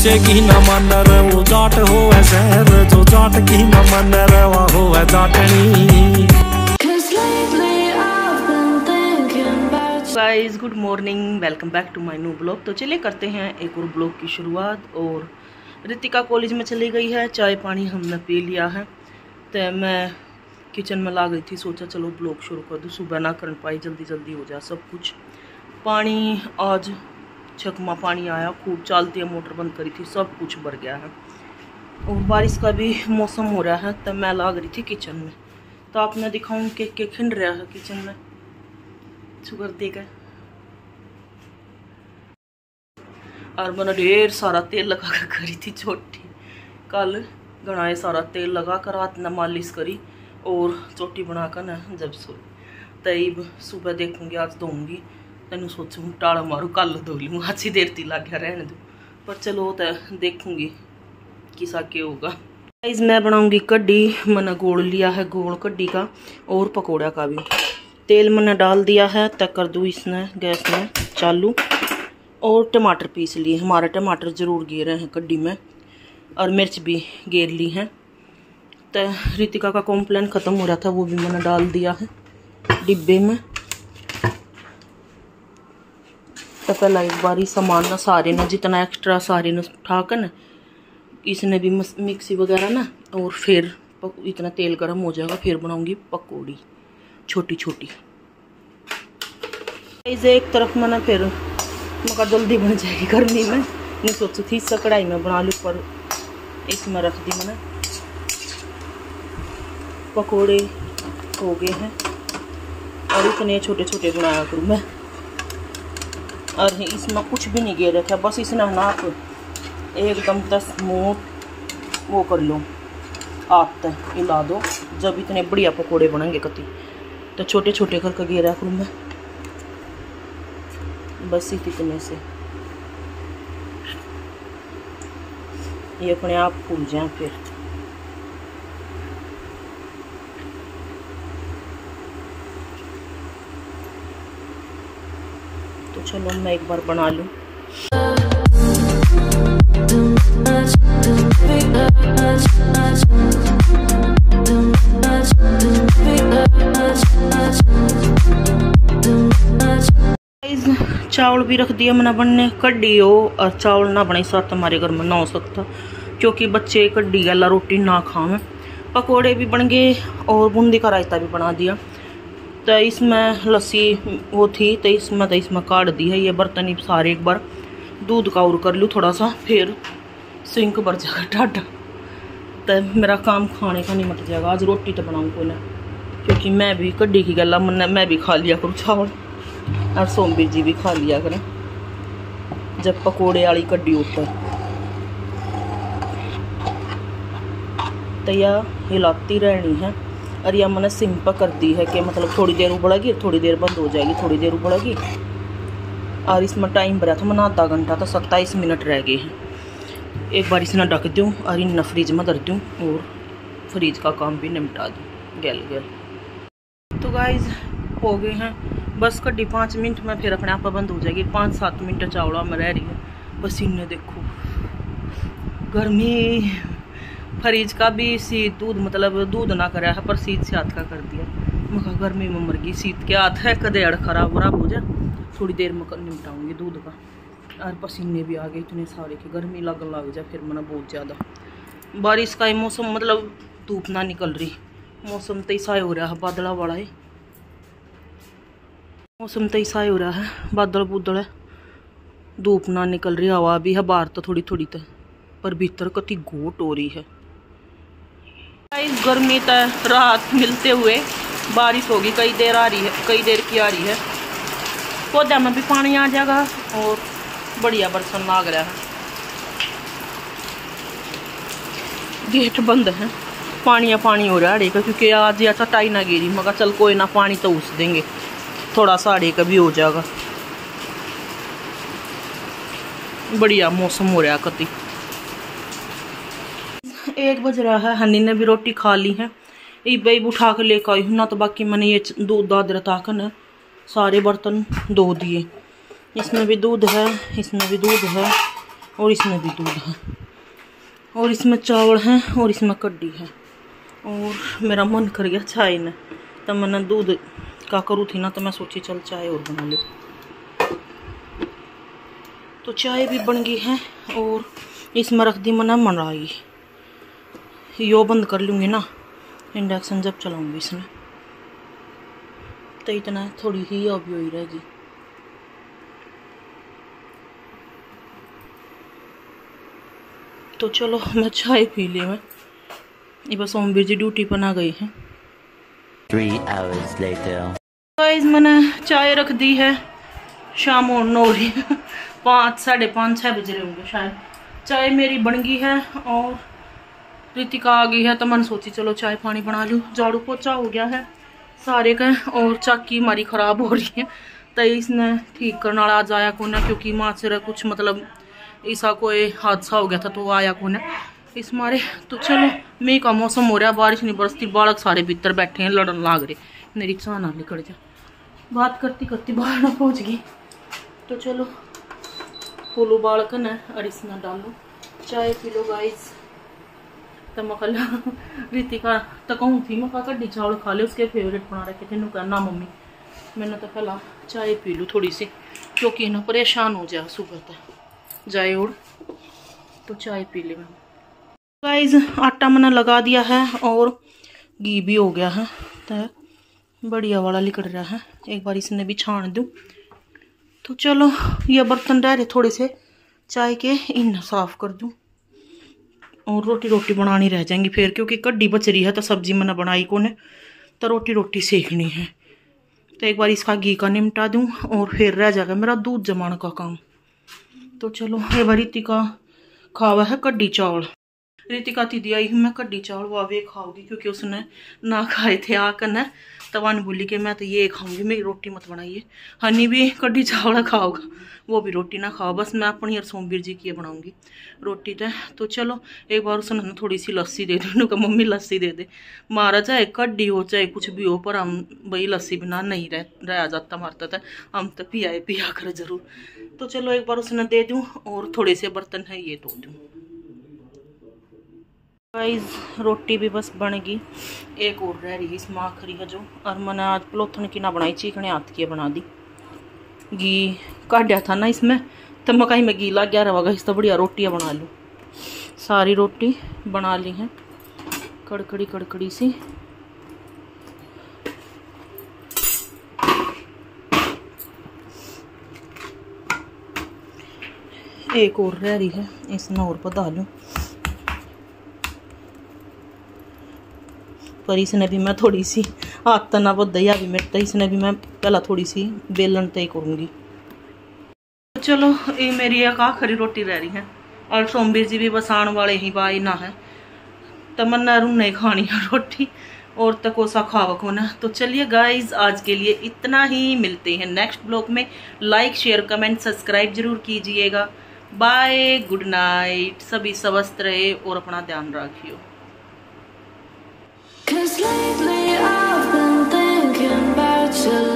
किसे की न मन रे जाट हो शहर जो जाट की न मन रे वह हो जाटनी guys good morning welcome back to my new blog तो चलिए करते हैं एक और ब्लॉग की शुरुआत। और रितिका कॉलेज में चली गई है चाय पानी हमने पी लिया है। तो मैं किचन में ला गई थी सोचा चलो ब्लॉग शुरू कर दूँ। सुबह ना कर पाई जल्दी जल्दी हो जाए सब कुछ। पानी आज छकमा पानी आया, खूब चलती है, मोटर बंद करी थी, सब कुछ भर गया है। और बारिश का भी मौसम हो रहा है तब मैं ला गई थी किचन में। तो आप मैं दिखाऊँ के के खिंड रहा है किचन में। शुगर देकर और मैंने ढेर सारा तेल लगा कर करी थी छोटी कल गणाए सारा तेल लगा कर रात न मालिश करी और चोटी बनाकर ना जब सो तब सुबह देखूँगी, आज धोऊँगी। तेन सोचूँ टाड़ा मारू, कल धो लूँ आज ही देर ती लग गया रहने दूँ। पर चलो तो देखूँगी किसा के होगा। गाइस मैं बनाऊँगी कड्डी मैंने गोल लिया है, गोल कड्डी का, और पकौड़ा का भी। तेल मैंने डाल दिया है तक कर दूँ इसने, गैस में चालू। और टमाटर पीस लिए, हमारे टमाटर ज़रूर गेरे हैं कड्डी में, और मिर्च भी गेर ली हैं। तो रितिका का कॉम्प्लेन ख़त्म हो रहा था, वो भी मैंने डाल दिया है, डिब्बे में। तो पहला एक बार सामान ना सारे ना जितना एक्स्ट्रा सारे ना उठा कर ना इसने भी मिक्सी वगैरह ना और फिर इतना तेल गर्म हो जाएगा फिर बनाऊँगी पकौड़ी छोटी छोटी इसे एक तरफ़ मैंने फिर मगर जल्दी बन जाएगी गर्मी में नहीं सोची थी इस कढ़ाई में बना लूँ पर इसमें रख दी मैंने पकोड़े हो गए हैं और इतने छोटे छोटे बनाया करूँ मैं और इसमें कुछ भी नहीं गिर रखा, बस इसने नाप एकदम दस मोट वो कर लो, आप तक हिला दो। जब इतने बढ़िया पकौड़े बनेंगे कति तो छोटे छोटे करके गिरा करूँ मैं। बस इतने से। ये अपने आप फूल जाए फिर। तो चलो मैं एक बार बना लूँ। चावल भी रख दिया मैंने बनने। कड्डी हो और चावल ना बने साथ हमारे घर में, ना हो सकता, क्योंकि बच्चे कड्डी गला रोटी ना खाएँ पकोड़े भी बन गए और बूंदी का रायता भी बना दिया। तो इसमें लस्सी वो थी तो इसमें तो इसमें काट दी है, ये बर्तन ही सारे एक बार दूध का और कर लूँ थोड़ा सा, फिर सिंक भर जाएगा, टाटा। तो मेरा काम खाने का नहीं मट जाएगा, आज रोटी तो बनाऊँ कोई क्योंकि मैं भी कड्डी की गला मैं भी खा लिया करूँ चावल, और सोमबीर जी भी खा लिया करें, जब पकोड़े वाली कड्डी उतर तो यह हिलाती रहनी है। और यह मैंने सिंपल कर दी है कि मतलब थोड़ी देर उबड़ेगी थोड़ी देर बंद हो जाएगी, थोड़ी देर उबड़ेगी और इसमें टाइम भरा था मैंने आधा घंटा तो सत्ताईस मिनट रह गए हैं। एक बार इसे ढक दूँ और इन फ्रिज में धर दूँ और फ्रिज का काम भी निपटा दूँ। गैल गैल। तो गाइज़ हो गए हैं। बस कड्डी पाँच मिनट में फिर अपने आप बंद हो जाएगी। पाँच सात मिनट चावड़ा में रह रही है। पसीने देखो। गर्मी। फ्रिज का भी सीत, दूध मतलब दूध ना करा है, पर सीत से हाथ का कर दिया। मैं गर्मी में मर गई, सीत के हाथ है, कदे अड़ खराब वराब हो जाए थोड़ी देर में निपटाऊँगी दूध का। और पसीने भी आ गए इतने सारे के गर्मी लग लग जाए फिर मना बहुत ज़्यादा। बारिश का ही मौसम मतलब धूप ना निकल रही। मौसम तो ऐसा हो रहा है, बादला वाला है। मौसम तो ऐसा हो रहा है, बादल बुदल है। धूप ना निकल रही, हवा भी है, बाहर तो थोड़ी थोड़ी तो। पर भीतर कति गोट हो रही है। गर्मी तो राहत मिलते हुए बारिश होगी, कई देर आ रही है, कई देर की आ रही है। पौधा में भी पानी आ जाएगा और बढ़िया बरसन लाग रहा है। गेट बंद है पानी पानी हो रहा है क्योंकि आज या चटाई ना गिरी, मगर चल कोई ना, पानी तो उस देंगे। थोड़ा साड़ी का भी हो जाएगा। बढ़िया मौसम हो रहा कति। एक बज रहा है। हनी ने भी रोटी खा ली है। ये भाई उठा कर लेकर आई हूँ। ना तो बाकी मैंने ये दूध दाद रता कर ना सारे बर्तन धो दिए। इसमें भी दूध है, इसमें भी दूध है, और इसमें भी दूध है। और इसमें चावल है, और इसमें कड्डी है। और मेरा मन कर गया चाय ने। तो मैंने दूध का करूँ थी ना तो मैं सोची चल चाय और बना लो। तो चाय भी बन गई है, और इसमें रख दी मैंने मनराई यो बंद कर लूँगी ना। इंडक्शन जब चलाऊँगी इसमें। तो इतना थोड़ी ही अभी हुई रहेगी। तो चलो मैं चाय पी ली मैं। ये बस ओमवीर जी ड्यूटी पर ना गई है। Hours later. गाइस मैंने चाय रख दी है। शाम हो रही है पाँच साढ़े पाँच छः बज रहे होंगे शायद। चाय मेरी बन गई है और रितिका आ गई है तो मैंने सोची, चलो चाय पानी बना लूँ। झाड़ू पोचा हो गया है। सारे का और चाकी हमारी ख़राब हो रही है। तो इसने ठीक करने वाला आज आया कौन है? क्योंकि माँ से कुछ मतलब ऐसा कोई हादसा हो गया था तो आया कौन है? इस मारे तो चलो मई का मौसम हो रहा बारिश नहीं बरसती, बालक सारे भीतर बैठे हैं, लड़न लाग रहे। मेरी चाह ना निकल जा बात करती करती बाहर ना पहुँच गई। तो चलो, फूल उबाल कर ना और इसमें डालो। चाय पी लो गाइस तो मैं कल रितिका तो कहूँ थी मैं कड्डी चावल खा ले उसके फेवरेट बना रखे थे नुका मम्मी मैंने तो पहला चाय पी लूँ थोड़ी सी क्योंकि ना परेशान हो जाए सुबह तक जाए उड़ तो चाय पी ली मैंने गाइज़ आटा मैंने लगा दिया है और घी भी हो गया है तो बढ़िया वाला लिकड़ रहा है एक बार इसने भी छान दूँ तो चलो ये बर्तन रह रहे थोड़े से चाय के इन साफ़ कर दूँ और रोटी रोटी बनानी रह जाएँगी फिर, क्योंकि कड्डी बच रही है तो सब्ज़ी मैंने बनाई को ने तो रोटी रोटी सेकनी है। तो एक बार इसका घी का निमटा दूँ और फिर रह जाएगा मेरा दूध जमाने का काम। तो चलो, ये बार का खावा है कड्डी चावल। रितिका दीदी आई हूँ मैं कड्डी चावल वो वे खाऊँगी क्योंकि उसने ना खाए थे आ आकर तवा तवान बोली कि मैं तो ये खाऊँगी मेरी रोटी मत बनाइए हनी भी कड्डी चावल खाओगा वो भी रोटी ना खाओ बस मैं अपनी और सोमवीर जी की बनाऊँगी रोटी तो तो चलो एक बार उसने थोड़ी सी लस्सी दे दी कहा मम्मी लस्सी दे दे मारा चाहे कड्डी हो चाहे कुछ भी हो पर हम भाई लस्सी बिना नहीं रह रह जाता मारता था हम तो पिया पिया कर ज़रूर तो चलो एक बार उसने दे दूँ और थोड़े से बर्तन है ये धो दूँ गाइस रोटी भी बस बन गई। एक और रह रही इसमें आखिरी है जो और मैंने आज पलोथन की ना बनाई, चीखने हाथ की बना दी। घी काटा था ना इसमें तो मैं कहीं में घी लग गया रहा इस तो बढ़िया रोटियाँ बना लूँ। सारी रोटी बना ली हैं, कड़कड़ी कड़कड़ी सी। एक और रह रही है, इसमें और बता लूँ। पर इसने भी मैं थोड़ी सी। हाथ ना वो दया भी मेरे इसने भी मैं पहला थोड़ी सी बेलन तय करूँगी। चलो ये मेरी एक आखिरी रोटी रह रही है। और सोमवीर जी भी बस वाले ही बाई ना है। तमन्ना रू नहीं खानी है रोटी, और तक सा खावक होना तो चलिए गाइज़ आज के लिए इतना ही। मिलते हैं नेक्स्ट ब्लॉग में। लाइक शेयर कमेंट सब्सक्राइब ज़रूर कीजिएगा। बाय गुड नाइट सभी स्वस्थ रहे और अपना ध्यान रखियो। such a